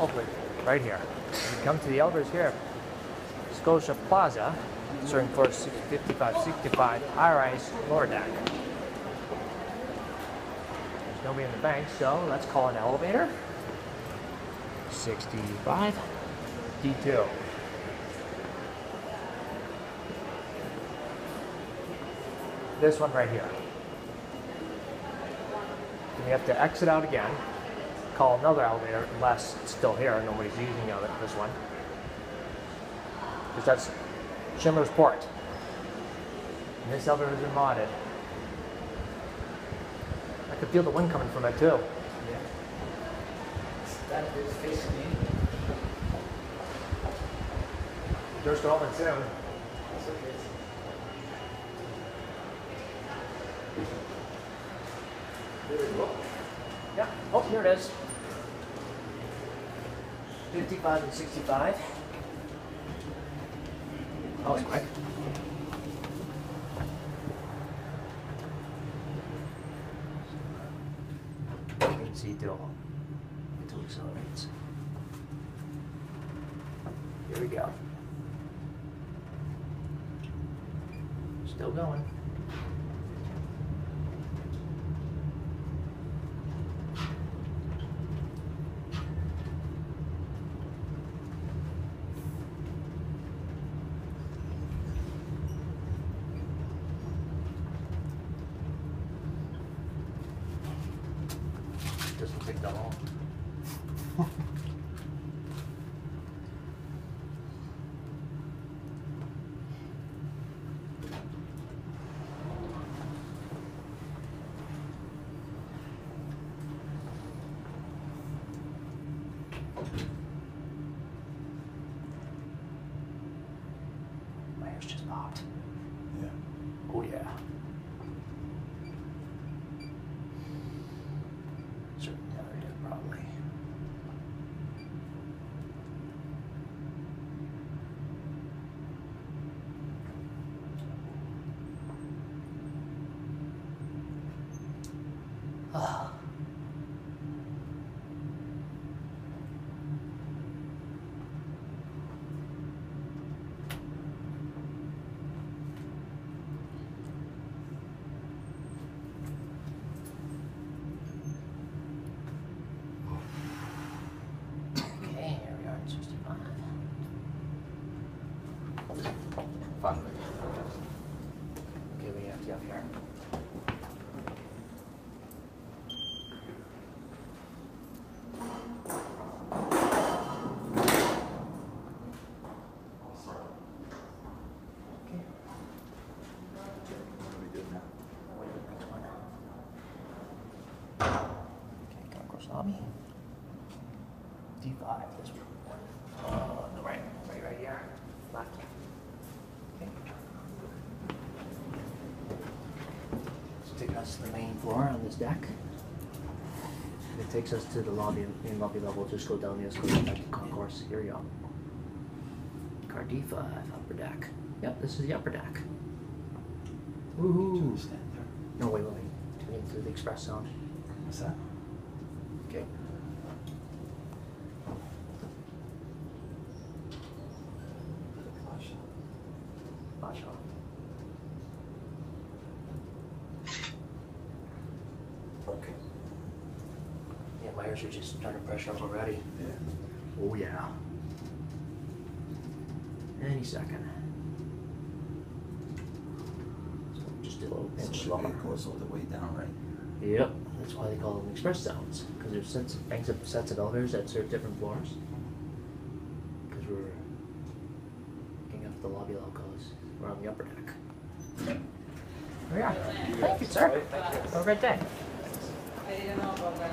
hopefully, right here. You come to the elevators here, Scotia Plaza, serving for 5565 high-rise lower deck. There's nobody in the bank, so let's call an elevator. 65 D2. This one right here. Then we have to exit out again, call another elevator unless it's still here and nobody's using the other, this one. Because that's Schindler's Port. And this elevator's been modded. I could feel the wind coming from it too. Yeah. That is facing me. Go open soon. That's okay. There we go. Yeah. Oh, here it is. 55 and 65. That was quick. Train C do. It accelerates. Here we go. Still going. Doesn't take that long. My hair's just popped. Yeah. Oh yeah. Certainly never did, probably. Ah. Okay, here we are at 65. Finally. Okay, we have to get up here. Okay. What do we do now? Wait for the next one. Okay, come. D5, this one. Uh, no, right, right, right here. Left. Okay. So taking us to the main floor on this deck. It takes us to the lobby, main lobby level, just go down the escalator back to concourse. Here we go. Car D5, upper deck. Yep, this is the upper deck. Woohoo! Stand there. No, wait, wait, wait. Tuning through the express zone. What's that? Okay. Okay. Yeah, my ears are just starting to pressure up already. Yeah. Oh, yeah. Any second. So just a little the slower. beat goes all the way down, right? Yep, that's why they call them express zones. Because there's sets, banks of sets of elevators that serve different floors. Because we're looking up the lobby locals. We're on the upper deck. Oh yeah. Thank you, sir. Have a great day. I didn't know about that.